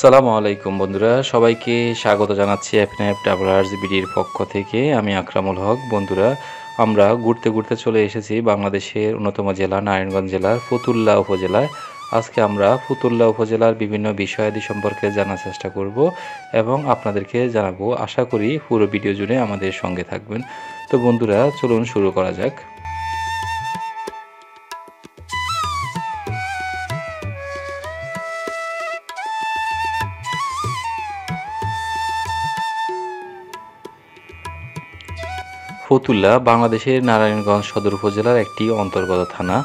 আসসালামু আলাইকুম বন্ধুরা, সবাইকে স্বাগত জানাচ্ছি এফএনএফ ট্রাভেলার্স বিডির পক্ষ থেকে। আমি আকরামুল হক। বন্ধুরা, আমরা ঘুরতে ঘুরতে চলে এসেছি বাংলাদেশের অন্যতম জেলা, নারায়ণগঞ্জ জেলার ফতুল্লা উপজেলায়। আজকে আমরা ফতুল্লা উপজেলার বিভিন্ন বিষয়াদি সম্পর্কে জানার চেষ্টা করব এবং আপনাদেরকে জানাব। আশা করি পুরো ভিডিও জুড়ে আমাদের সঙ্গে থাকবেন। তো বন্ধুরা, চলুন শুরু করা যাক। ফতুল্লা বাংলাদেশের নারায়ণগঞ্জ সদর উপজেলার একটি অন্তর্গত থানা,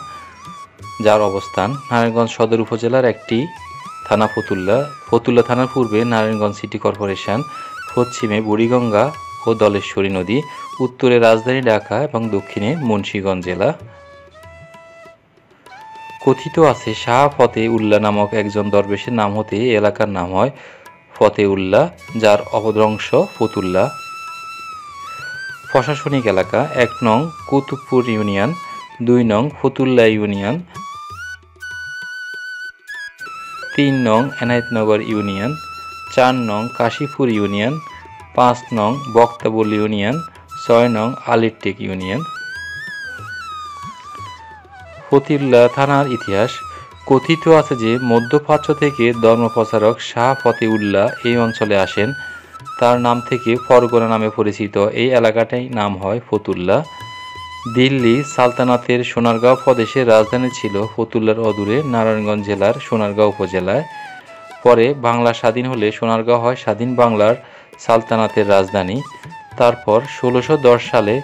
যার অবস্থান নারায়ণগঞ্জ সদর উপজেলার একটি থানা ফতুল্লা। ফতুল্লা থানার পূর্বে নারায়ণগঞ্জ সিটি কর্পোরেশন, পশ্চিমে বুড়িগঙ্গা ও দলেশ্বরী নদী, উত্তরে রাজধানী ঢাকা এবং দক্ষিণে মুন্সীগঞ্জ জেলা। কথিত আছে, শাহ ফতে উল্লাহ নামক একজন দরবেশের নাম হতে এলাকার নাম হয় ফতে উল্লাহ যার অপদ্রংশ ফতুল্লা। প্রশাসনিক এলাকা, এক নং কুতুবপুর ইউনিয়ন, দুই নং ফতুল্লা ইউনিয়ন, তিন নং এনায়েতনগর ইউনিয়ন, চার নং কাশীপুর ইউনিয়ন, পাঁচ নং বক্তাবুল ইউনিয়ন, ছয় নং আলিরটেক ইউনিয়ন। ফতিল্লা থানার ইতিহাস। কথিত আছে যে মধ্যপ্রাচ্য থেকে ধর্মপ্রচারক শাহ ফতেউল্লাহ এই অঞ্চলে আসেন। তার নাম থেকে ফরগনা নামে পরিচিত এই এলাকাটাই নাম হয় ফতুল্লা। দিল্লি সালতানাতের সোনারগাঁও প্রদেশের রাজধানী ছিল ফতুল্লার অদূরে নারায়ণগঞ্জ জেলার সোনারগাঁও উপজেলায়। পরে বাংলা স্বাধীন হলে সোনারগাঁও হয় স্বাধীন বাংলার সালতানাতের রাজধানী। তারপর ষোলোশো সালে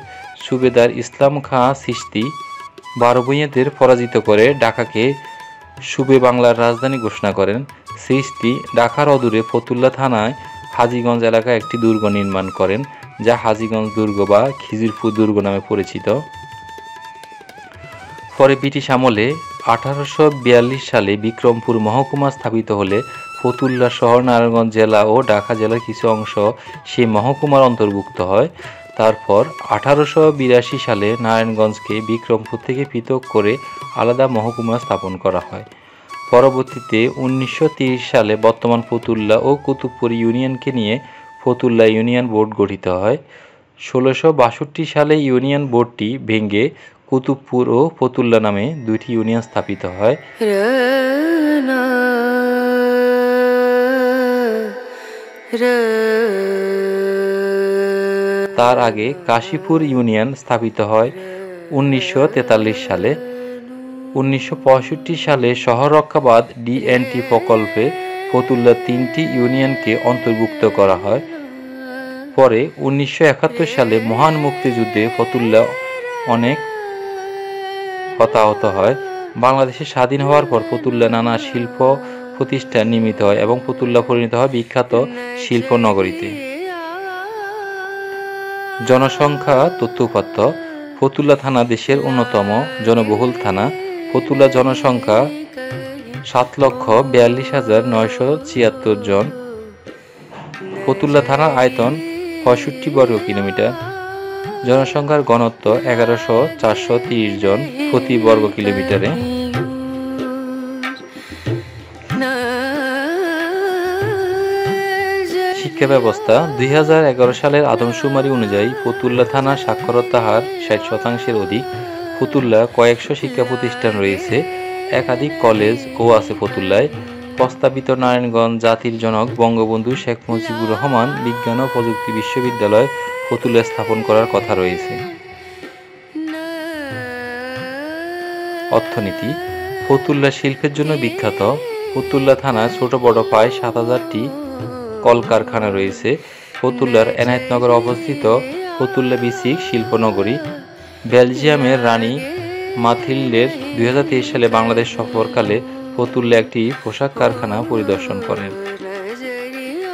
সুবেদার ইসলাম খাঁ সিস্তি বারো ভূঁইয়াদের পরাজিত করে ঢাকাকে সুবে বাংলার রাজধানী ঘোষণা করেন। সিস্তি ঢাকার অদূরে ফতুল্লা থানায় হাজিগঞ্জ এলাকায় একটি দুর্গ নির্মাণ করেন, যা হাজিগঞ্জ দুর্গ বা খিজিরপুর দুর্গ নামে পরিচিত। পরে ব্রিটিশ আমলে আঠারোশো বিয়াল্লিশ সালে বিক্রমপুর মহকুমা স্থাপিত হলে ফতুল্লা শহর, নারায়ণগঞ্জ জেলা ও ঢাকা জেলার কিছু অংশ সেই মহকুমার অন্তর্ভুক্ত হয়। তারপর আঠারোশো বিরাশি সালে নারায়ণগঞ্জকে বিক্রমপুর থেকে পৃথক করে আলাদা মহকুমা স্থাপন করা হয়। পরবর্তীতে উনিশশো সালে বর্তমান ফতুল্লা ও কুতুবপুর ইউনিয়নকে নিয়ে ফতুল্লা ইউনিয়ন বোর্ড গঠিত হয়। ষোলোশো সালে ইউনিয়ন বোর্ডটি ভেঙে কুতুবপুর ও ফতুল্লা নামে দুইটি ইউনিয়ন স্থাপিত হয়। তার আগে কাশীপুর ইউনিয়ন স্থাপিত হয় উনিশশো তেতাল্লিশ সালে। উনিশশো পঁয়ষট্টি সালে শহর রক্ষাবাদ ডিএনটি প্রকল্পে ফতুল্লা তিনটি ইউনিয়নকে অন্তর্ভুক্ত করা হয়। পরে উনিশশো একাত্তর সালে মহান মুক্তিযুদ্ধে ফতুল্লা অনেক হতাহত হয়। বাংলাদেশে স্বাধীন হওয়ার পর ফতুল্লা নানা শিল্প প্রতিষ্ঠান নির্মিত হয় এবং ফতুল্লা পরিণত হয় বিখ্যাত শিল্প নগরীতে জনসংখ্যা তথ্যপাত্য ফতুল্লা থানা দেশের অন্যতম জনবহুল থানা। ফতুল্লা জনসংখ্যা সাত লক্ষ বিয়াল্লিশ হাজার নয়শো ছিয়াত্তর জন। ফতুল্লা থানার আয়তন পঁয়ষট্টি বর্গ কিলোমিটার। জনসংখ্যার ঘনত্ব এগারোশো চারশো তিরিশ জন প্রতি বর্গ কিলোমিটারে। শিক্ষা ব্যবস্থা দুই হাজার এগারো সালের আদমশুমারি অনুযায়ী ফতুল্লা থানার সাক্ষরতা হার ষাট শতাংশের অধিক। ফতুল্লা কয়েকশো শিক্ষা প্রতিষ্ঠান রয়েছে। একাধিক কলেজ ও আছে ফতুল্লায়। প্রস্তাবিত নারায়ণগঞ্জ জাতির জনক বঙ্গবন্ধু শেখ মুজিবুর রহমান বিজ্ঞান ও প্রযুক্তি বিশ্ববিদ্যালয় ফতুল্লা স্থাপন করার কথা রয়েছে। অর্থনীতি, ফতুল্লা শিল্পের জন্য বিখ্যাত। ফতুল্লা থানা ছোট বড় প্রায় সাত হাজারটি কলকারখানা রয়েছে। ফতুল্লার এনায়েতনগর অবস্থিত ফতুল্লা বিসিক শিল্পনগরী বেলজিয়ামের রানী মাথিল্ডের দু হাজার তেইশ সালে বাংলাদেশ সফরকালে ফতুল্লা একটি পোশাক কারখানা পরিদর্শন করেন।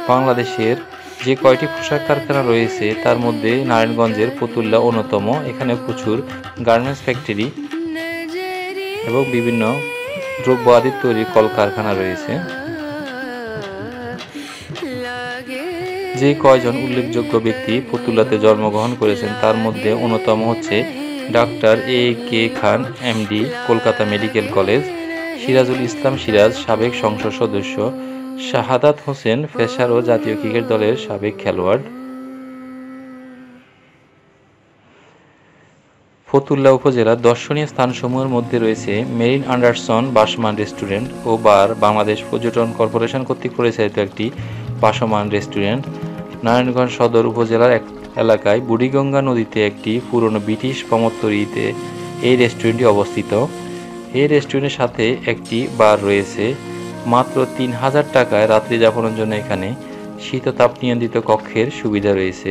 বাংলাদেশের যে কয়টি পোশাক কারখানা রয়েছে, তার মধ্যে নারায়ণগঞ্জের ফতুল্লা অন্যতম। এখানে প্রচুর গার্মেন্টস ফ্যাক্টরি এবং বিভিন্ন দ্রব্য আদির তৈরি কলকারখানা রয়েছে। যে কয়জন উল্লেখযোগ্য ব্যক্তি ফতুল্লাতে জন্মগ্রহণ করেছেন, তার মধ্যে অন্যতম হচ্ছে doctor A K Khan MD Kolkata medical college, Sirajul Islam Siraj, সাবেক সংসদ সদস্য, শাহাদাত হোসেন, ফেসার ও জাতীয় ক্রিকেট দলের সাবেক খেলোয়াড়। ফতুল্লা উপজেলার দর্শনীয় স্থানসমূহের মধ্যে রয়েছে মেরিন আন্ডারসন বাসমান রেস্টুরেন্ট ও বার বাংলাদেশ পর্যটন কর্পোরেশন কর্তৃক পরিচালিত একটি বাসমান রেস্টুরেন্ট। নারায়ণগঞ্জ সদর উপজেলার এক এলাকায় বুড়িগঙ্গা নদীতে একটি পুরনো ব্রিটিশ প্রমোত্তরীতে এই রেস্টুরেন্টটি অবস্থিত। এই রেস্টুরেন্টের সাথে একটি বার রয়েছে। মাত্র তিন হাজার টাকায় রাত্রি যাপনের জন্য এখানে শীততাপ নিয়ন্ত্রিত কক্ষের সুবিধা রয়েছে।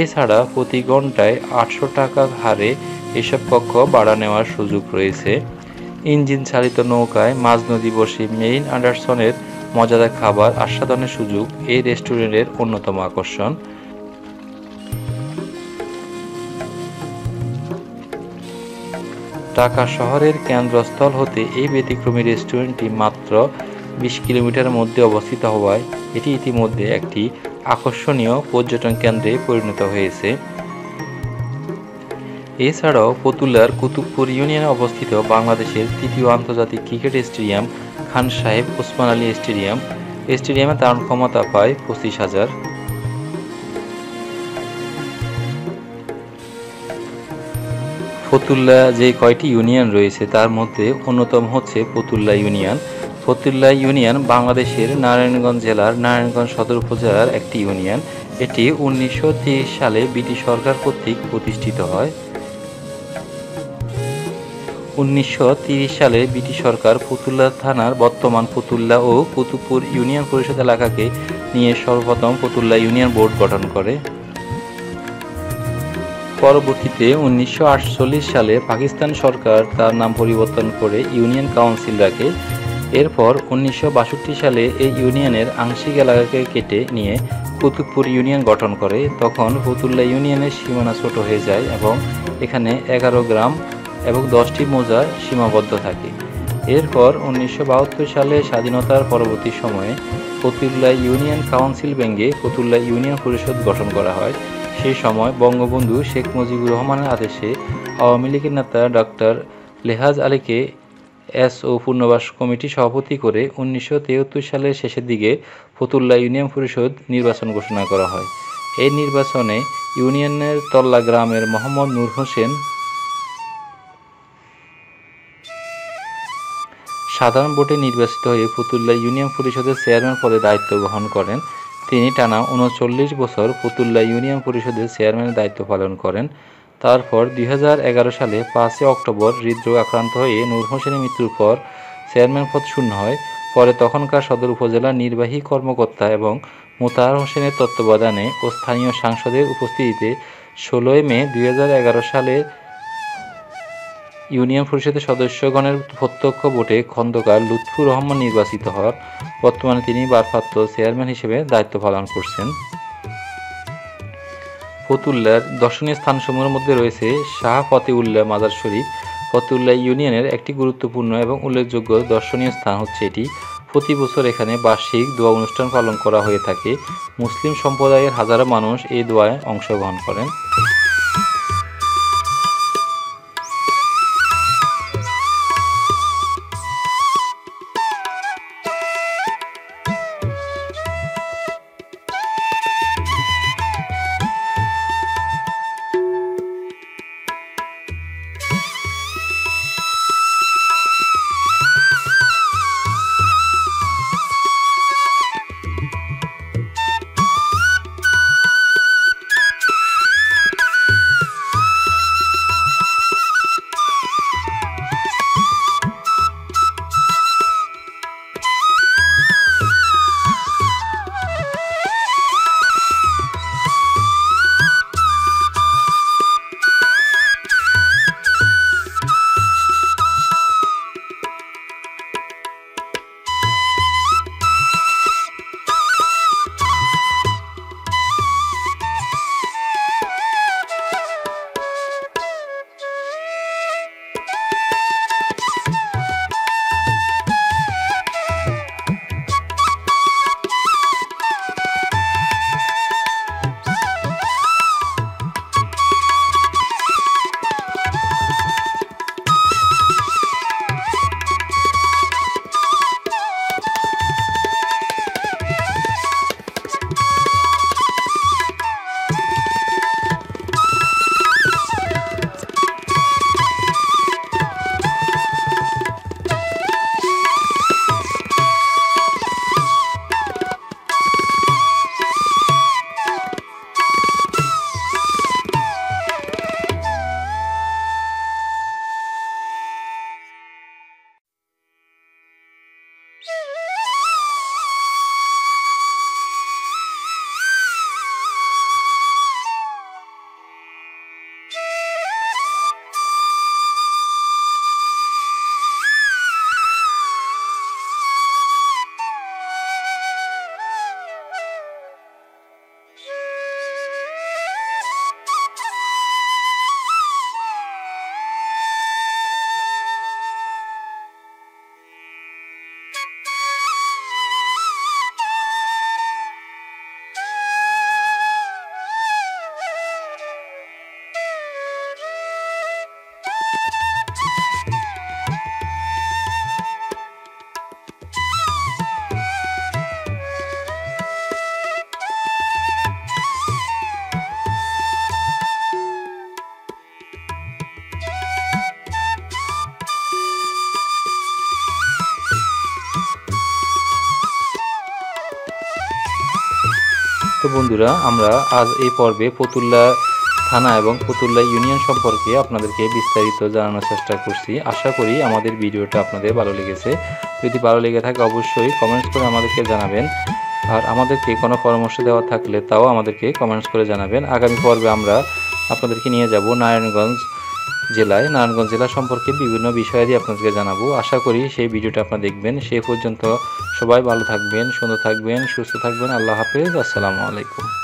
এছাড়া প্রতি ঘন্টায় আটশো টাকা হারে এসব কক্ষ ভাড়া নেওয়ার সুযোগ রয়েছে। ইঞ্জিন চালিত নৌকায় মাঝ নদী বসে মেইন আন্ডারসনের মজাদার খাবার, আস্বাদনের সুযোগ এই রেস্টুরেন্টের অন্যতম আকর্ষণ। ঢাকা শহরের কেন্দ্রস্থল হতে এই ব্যতিক্রমী রেস্টুরেন্টটি মাত্র বিশ কিলোমিটারের মধ্যে অবস্থিত হওয়ায় এটি ইতিমধ্যে একটি আকর্ষণীয় পর্যটন কেন্দ্রে পরিণত হয়েছে। এছাড়াও পতুলার কুতুবপুর ইউনিয়নে অবস্থিত বাংলাদেশের তৃতীয় আন্তর্জাতিক ক্রিকেট স্টেডিয়াম খান সাহেব ওসমান আলী স্টেডিয়াম। স্টেডিয়ামে তার ক্ষমতা পায় পঁচিশ হাজার। ফতুল্লা যে কয়টি ইউনিয়ন রয়েছে, তার মধ্যে অন্যতম হচ্ছে ফতুল্লা ইউনিয়ন। ফতুল্লা ইউনিয়ন বাংলাদেশের নারায়ণগঞ্জ জেলার নারায়ণগঞ্জ সদর উপজেলার একটি ইউনিয়ন। এটি উনিশশো তেইশ সালে ব্রিটিশ সরকার কর্তৃক প্রতিষ্ঠিত হয়। উনিশশো সালে ব্রিটিশ সরকার ফতুল্লা থানার বর্তমান ফতুল্লা ও কুতুবপুর ইউনিয়ন পরিষদ এলাকাকে নিয়ে সর্বপ্রথম ফতুল্লা ইউনিয়ন বোর্ড গঠন করে। পরবর্তীতে উনিশশো আটচল্লিশ সালে পাকিস্তান সরকার তার নাম পরিবর্তন করে ইউনিয়ন কাউন্সিল রাখে। এরপর উনিশশো বাষট্টি সালে এই ইউনিয়নের আংশিক এলাকাকে কেটে নিয়ে কুতুবপুর ইউনিয়ন গঠন করে। তখন ফতুল্লা ইউনিয়নের সীমানা ছোট হয়ে যায় এবং এখানে এগারো গ্রাম এবং দশটি মৌজা সীমাবদ্ধ থাকে। এরপর উনিশশো বাহাত্তর সালে স্বাধীনতার পরবর্তী সময়ে ফতুল্লা ইউনিয়ন কাউন্সিল ভেঙে ফতুল্লা ইউনিয়ন পরিষদ গঠন করা হয়। সেই সময় বঙ্গবন্ধু শেখ মুজিবুর রহমানের আদেশে আওয়ামী লীগের নেতা ডক্টর লেহাজ আলীকে এস ও পূর্ণবাস কমিটি সভাপতি করে উনিশশো সালের শেষের দিকে ফতুল্লা ইউনিয়ন পরিষদ নির্বাচন ঘোষণা করা হয়। এই নির্বাচনে ইউনিয়নের তল্লা গ্রামের মোহাম্মদ নূর হোসেন সাধারণ ভোটে নির্বাচিত হয়ে ফতুল্লা ইউনিয়ন পরিষদের চেয়ারম্যান পদে দায়িত্ব গ্রহণ করেন। তিনি টানা উনচল্লিশ বছর ফতুল্লা ইউনিয়ন পরিষদের চেয়ারম্যানের দায়িত্ব পালন করেন। তারপর দুই হাজার এগারো সালে পাঁচই অক্টোবর হৃদরোগ আক্রান্ত হয়ে নূর হোসেনের মৃত্যুর পর চেয়ারম্যান পদ শূন্য হয়। পরে তখনকার সদর উপজেলার নির্বাহী কর্মকর্তা এবং মোতাহার হোসেনের তত্ত্বাবধানে ও স্থানীয় সাংসদের উপস্থিতিতে ষোলোই মে দুই হাজার এগারো সালে ইউনিয়ন পরিষদের সদস্যগণের প্রত্যক্ষ ভোটে খন্দকার লুৎফুর রহমান নির্বাচিত হন বর্তমানে তিনি ভারপ্রাপ্ত চেয়ারম্যান হিসেবে দায়িত্ব পালন করছেন। ফতুল্লার দর্শনীয় স্থানসমূহের মধ্যে রয়েছে শাহ ফতেউল্লাহ মাজার শরীফ। ফতুল্লাহ ইউনিয়নের একটি গুরুত্বপূর্ণ এবং উল্লেখযোগ্য দর্শনীয় স্থান হচ্ছে এটি। প্রতি বছর এখানে বার্ষিক দোয়া অনুষ্ঠান পালন করা হয়ে থাকে। মুসলিম সম্প্রদায়ের হাজারো মানুষ এই দোয়ায় অংশগ্রহণ করেন। তো বন্ধুরা, আমরা আজ এই পর্বে ফতুল্লা থানা এবং পতুল্লা ইউনিয়ন সম্পর্কে আপনাদেরকে বিস্তারিত জানানোর চেষ্টা করছি। আশা করি আমাদের ভিডিওটা আপনাদের ভালো লেগেছে। যদি ভালো লেগে থাকে, অবশ্যই কমেন্টস করে আমাদেরকে জানাবেন। আর আমাদেরকে কোনো পরামর্শ দেওয়া থাকলে তাও আমাদেরকে কমেন্টস করে জানাবেন। আগামী পর্বে আমরা আপনাদেরকে নিয়ে যাব নারায়ণগঞ্জ জেলায়, নারায়ণগঞ্জ জেলা সম্পর্কে বিভিন্ন বিষয়াদি আপনাদেরকে জানাব। আশা করি সেই ভিডিওটা আপনারা দেখবেন। সেই পর্যন্ত সবাই ভালো থাকবেন, সুন্দর থাকবেন, সুস্থ থাকবেন। আল্লাহ হাফেজ। আসসালামু আলাইকুম।